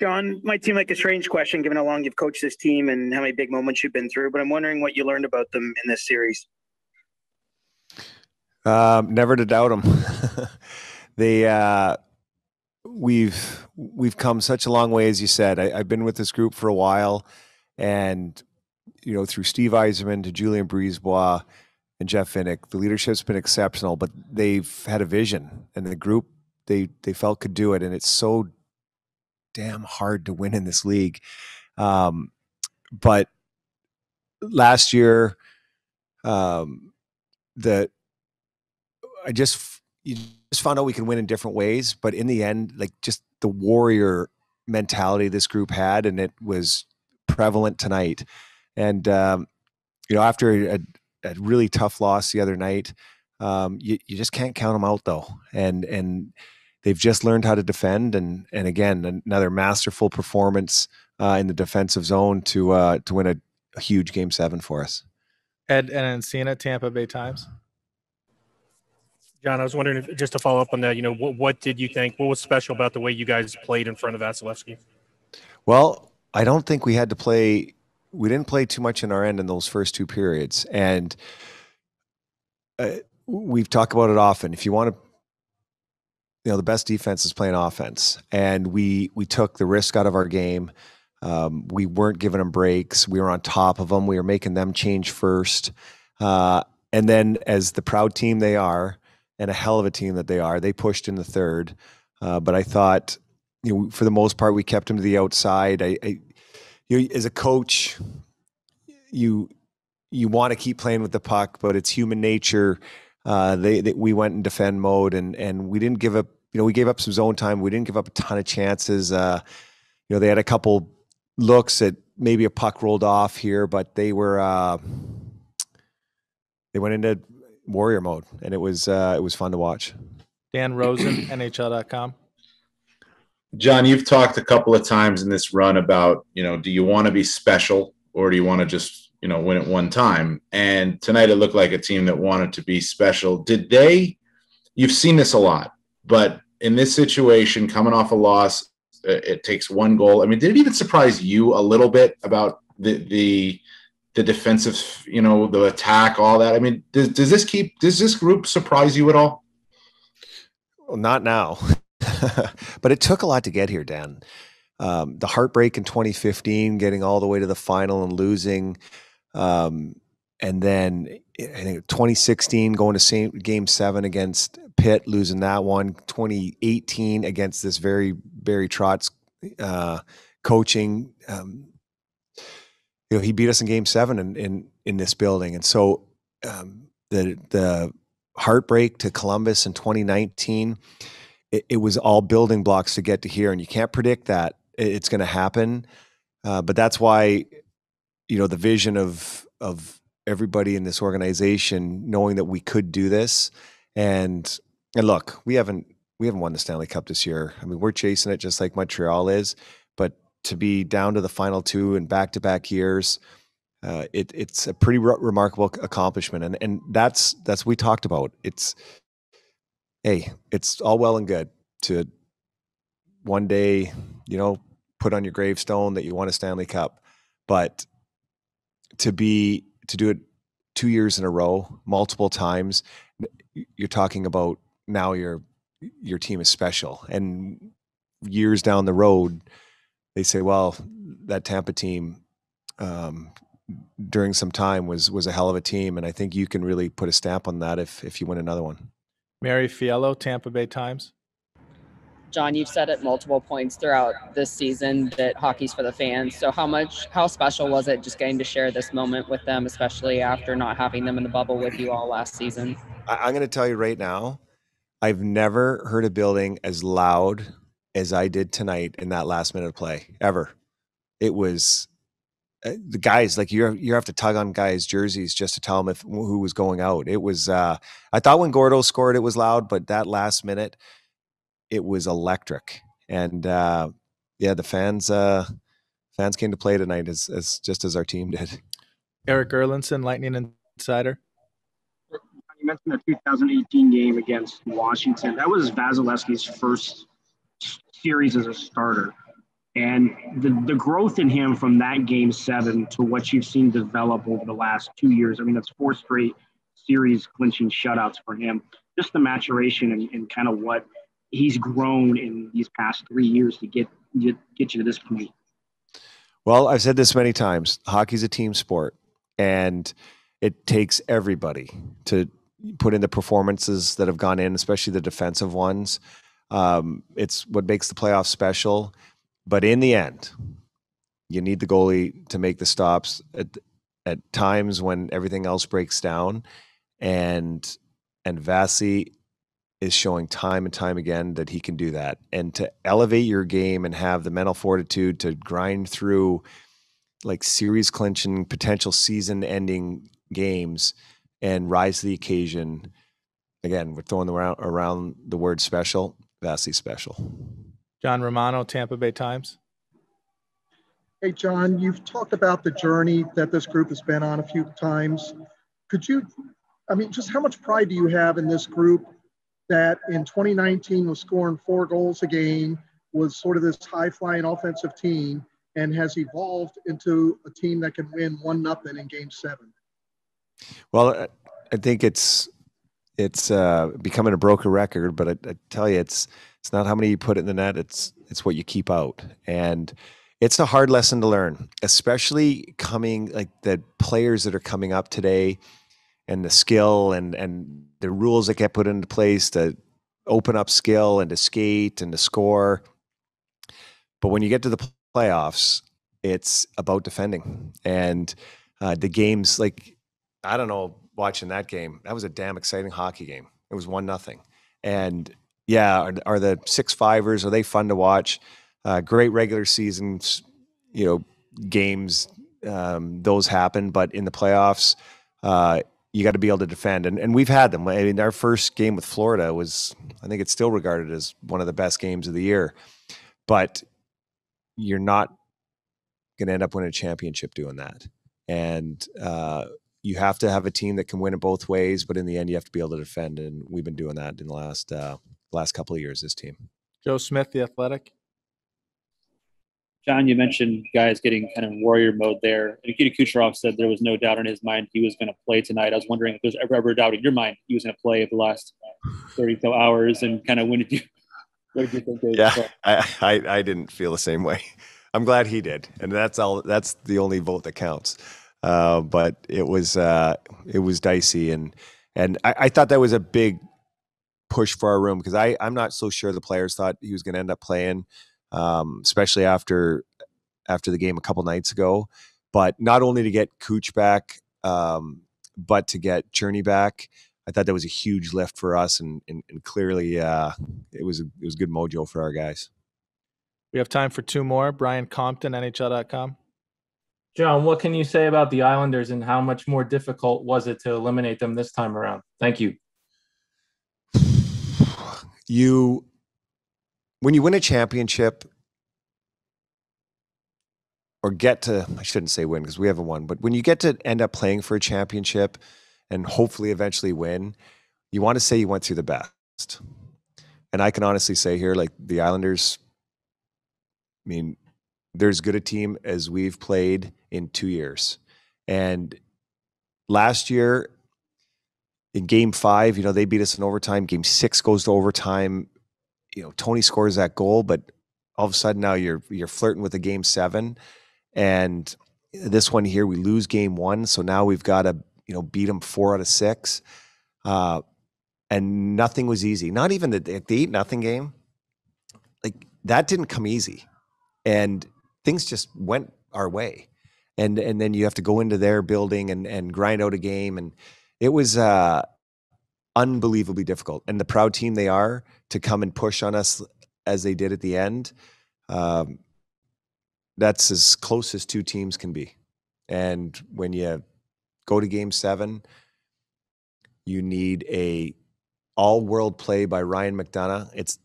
Jon, might seem like a strange question given how long you've coached this team and how many big moments you've been through, but I'm wondering what you learned about them in this series. Um, never to doubt them. they, uh, we've we've come such a long way, as you said. I, have been with this group for a while, and you know, through Steve Yzerman to Julian BriseBois and Jeff Vinik, the leadership's been exceptional. But they've had a vision, and the group they they felt could do it, and it's so damn hard to win in this league. Um, but last year, um, the I just you just found out we can win in different ways, but in the end, like just the warrior mentality this group had, and it was prevalent tonight. And um, you know, after a, a, really tough loss the other night, um, you you just can't count them out though. And and they've just learned how to defend, and and again, another masterful performance uh, in the defensive zone to uh, to win a, a huge game seven for us. Eduardo Encina, Tampa Bay Times. Jon, I was wondering if, just to follow up on that, you know, what, what did you think? What was special about the way you guys played in front of Vasilevskiy? Well, I don't think we had to play. We didn't play too much in our end in those first two periods, and uh, we've talked about it often. If you want to, you know, the best defense is playing offense, and we we took the risk out of our game. Um, we weren't giving them breaks. We were on top of them. We were making them change first, uh, and then as the proud team they are, and a hell of a team that they are. They pushed in the third, uh, but I thought, you know, for the most part, we kept them to the outside. I, I you know, as a coach, you you want to keep playing with the puck, but it's human nature. Uh, they, they, we went in defend mode, and and we didn't give up. You know, we gave up some zone time. We didn't give up a ton of chances. Uh, you know, they had a couple looks at maybe a puck rolled off here, but they were uh, they went into warrior mode, and it was uh, it was fun to watch. Dan Rosen, NHL.com. Jon, you've talked a couple of times in this run about you know, do you want to be special or do you want to just you know win at one time? And tonight it looked like a team that wanted to be special. Did they? You've seen this a lot, but in this situation, coming off a loss, it takes one goal. I mean, did it even surprise you a little bit about the the the defensive, you know, the attack, all that. I mean, does, does this keep does this group surprise you at all? Well, not now, but it took a lot to get here, Dan. Um, the heartbreak in 2015, getting all the way to the final and losing, um, and then I think 2016 going to same, Game Seven against Pitt, losing that one. 2018 against this very Barry Trotz uh, coaching. Um, you know, he beat us in game seven in, in, in this building. And so um, the, the heartbreak to Columbus in 2019, it, it, was all building blocks to get to here. And you can't predict that it's going to happen. Uh, but that's why, you know, the vision of, of everybody in this organization, knowing that we could do this and, and look, we haven't, we haven't won the Stanley Cup this year. I mean, we're chasing it just like Montreal is, but to be down to the final two in back to back years. Uh, it, it's a pretty re- remarkable accomplishment, and and that's that's we talked about. It's hey, it's all well and good to one day, you know, put on your gravestone that you won a Stanley Cup, but to be to do it two years in a row, multiple times, you're talking about now your your team is special, and years down the road they say, well, that Tampa team um, during some time was was a hell of a team, and I think you can really put a stamp on that if if you win another one. Mari Faiello, Tampa Bay Times. Jon, you've said at multiple points throughout this season that hockey's for the fans. So how much, how special was it just getting to share this moment with them, especially after not having them in the bubble with you all last season? I'm going to tell you right now, I've never heard a building as loud as I did tonight in that last minute of play ever. It was uh, the guys like you you have to tug on guys jerseys just to tell them if who was going out. It was uh I thought when Gordo scored it was loud, but that last minute it was electric. And uh yeah, the fans uh fans came to play tonight as as just as our team did. Erik Erlendsson, Lightning Insider. You mentioned the 2018 game against Washington. That was Vasilevskiy's first series as a starter. And the, the growth in him from that game seven to what you've seen develop over the last two years, I mean, that's four straight series clinching shutouts for him. Just the maturation and, and kind of what he's grown in these past three years to get, get, get you to this point. Well, I've said this many times hockey's a team sport, and it takes everybody to put in the performances that have gone in, especially the defensive ones. Um, it's what makes the playoffs special. But in the end, you need the goalie to make the stops at, at times when everything else breaks down. And and Vasi is showing time and time again that he can do that. And to elevate your game and have the mental fortitude to grind through like series clinching, potential season ending games and rise to the occasion. Again, we're throwing around, around the word special, vastly special. John Romano, Tampa Bay Times. Hey, Jon, you've talked about the journey that this group has been on a few times. Could you, I mean, just how much pride do you have in this group that in 2019 was scoring four goals a game, was sort of this high flying offensive team, and has evolved into a team that can win one nothing in game seven? Well, I think it's it's uh, becoming a broken record, but I, I, tell you, it's it's not how many you put in the net; it's it's what you keep out, and it's a hard lesson to learn, especially coming like the players that are coming up today, and the skill and and the rules that get put into place to open up skill and to skate and to score. But when you get to the playoffs, it's about defending and uh, the games like I don't know, watching that game, that was a damn exciting hockey game. It was one nothing, and yeah, are, are, the six fivers are they fun to watch? Uh, great regular seasons, you know, games. Um, those happen, but in the playoffs, uh, you got to be able to defend, and and we've had them. I mean, our first game with Florida was, I think, it's still regarded as one of the best games of the year, but you're not going to end up winning a championship doing that, and uh, you have to have a team that can win it both ways, but in the end, you have to be able to defend, and we've been doing that in the last uh, last couple of years. This team. Joe Smith, the Athletic. Jon, you mentioned guys getting kind of warrior mode there. And Nikita Kucherov said there was no doubt in his mind he was going to play tonight. I was wondering if there's ever, ever a doubt in your mind he was going to play the last 32 hours and kind of when did you, what did you think? Yeah, I, I, I didn't feel the same way. I'm glad he did. And that's all, that's the only vote that counts. Uh, but it was uh, it was dicey, and and I, I, thought that was a big push for our room because I I'm not so sure the players thought he was going to end up playing, um, especially after after the game a couple nights ago. But not only to get Cooch back, um, but to get Journey back. I thought that was a huge lift for us, and and, and clearly uh, it was a, it was good mojo for our guys. We have time for two more. Brian Compton, NHL.com. Jon, what can you say about the Islanders and how much more difficult was it to eliminate them this time around? Thank you. You, when you win a championship or get to, I shouldn't say win because we haven't won, but when you get to end up playing for a championship and hopefully eventually win, you want to say you went through the best. And I can honestly say here, like the Islanders, I mean, they're as good a team as we've played in two years. And last year in game five, you know, they beat us in overtime. Game six goes to overtime. You know, Tony scores that goal, but all of a sudden now you're you're flirting with a game seven. And this one here, we lose game one. So now we've got to, you know, beat them four out of six. Uh, and nothing was easy. Not even the, the eight nothing game. Like that didn't come easy. And things just went our way. And and then you have to go into their building and and grind out a game. And it was uh unbelievably difficult. And the proud team they are to come and push on us as they did at the end. Um, that's as close as two teams can be. And when you go to game seven, you need a all world play by Ryan McDonagh. It's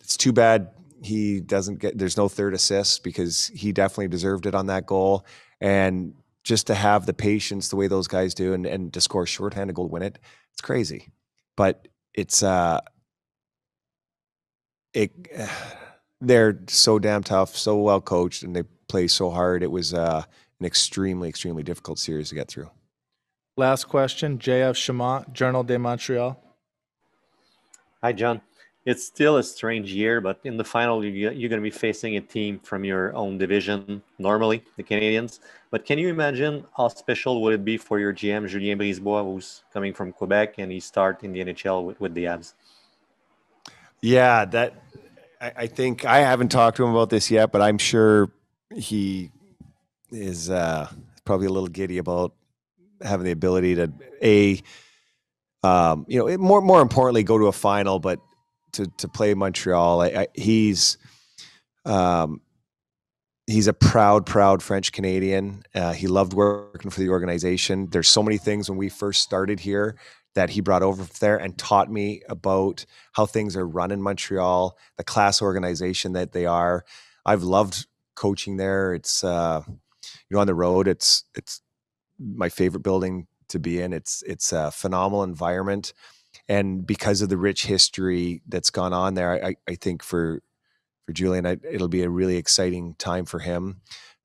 it's too bad he doesn't get there's no third assist because he definitely deserved it on that goal. And just to have the patience the way those guys do and, and to score shorthanded goal to win it, it's crazy. But it's uh it they're so damn tough, so well coached, and they play so hard. It was uh, an extremely, extremely difficult series to get through. Last question, JF Chaumont, Journal de Montreal. Hi, Jon. It's still a strange year, but in the final, you- you're going to be facing a team from your own division, normally, the Canadiens. But can you imagine how special would it be for your GM, Julien Brisebois, who's coming from Quebec and he start in the NHL with, with the Avs? Yeah, that I, I think I haven't talked to him about this yet, but I'm sure he is uh, probably a little giddy about having the ability to a um, you know more more importantly go to a final, but to to play Montreal. I, I, he's um, he's a proud proud French Canadian. Uh, he loved working for the organization. There's so many things when we first started here that he brought over there and taught me about how things are run in Montreal, the class organization that they are. I've loved coaching there. It's uh, you know on the road. It's it's my favorite building to be in. It's it's a phenomenal environment, and because of the rich history that's gone on there, I, I think for for Julian, I, it'll be a really exciting time for him.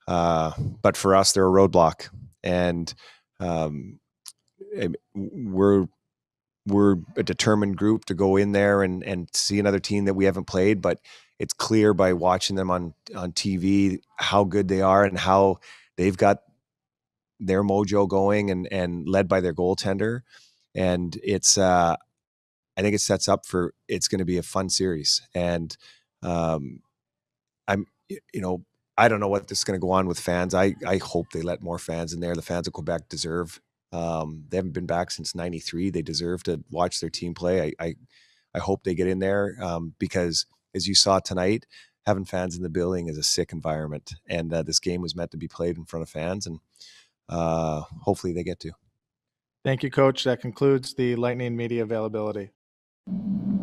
Uh, but for us, they're a roadblock, and um, we're we're a determined group to go in there and and see another team that we haven't played, but it's clear by watching them on on TV how good they are and how they've got their mojo going and and led by their goaltender, and it's uh, I think it sets up for it's going to be a fun series, and um, I'm you know I don't know what this is going to go on with fans. I I hope they let more fans in there. The fans of Quebec deserve. Um, they haven't been back since '93. They deserve to watch their team play. I I, I hope they get in there um, because as you saw tonight, having fans in the building is a sick environment, and uh, this game was meant to be played in front of fans, and uh, hopefully they get to. Thank you, Coach. That concludes the Lightning media availability. Thank you.